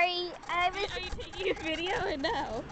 sorry. I was. Are you taking a video no?